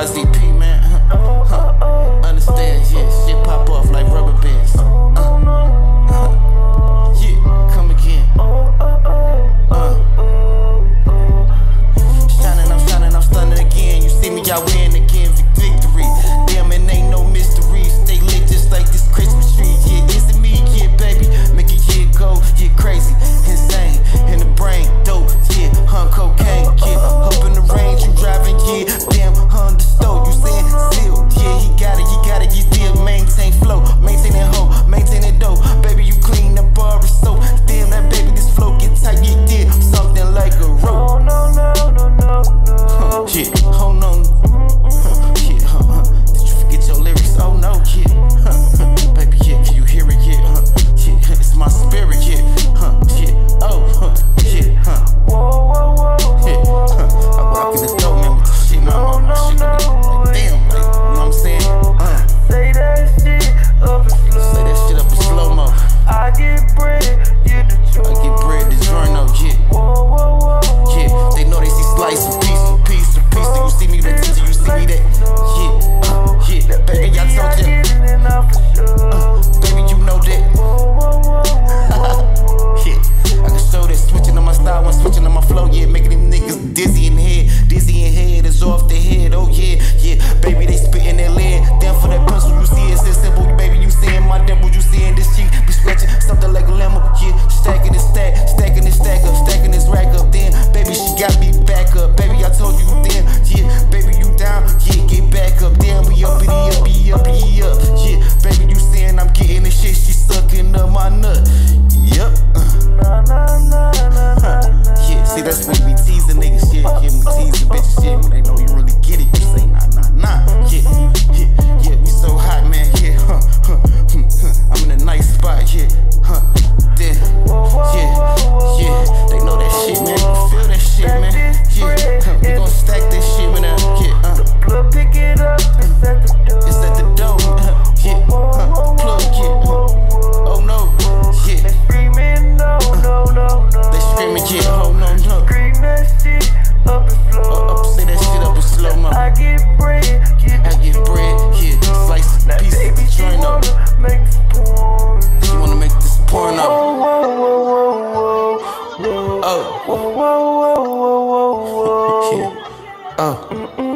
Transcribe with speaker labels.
Speaker 1: I.
Speaker 2: Oh. Whoa, whoa, whoa, whoa, whoa, whoa.
Speaker 1: oh.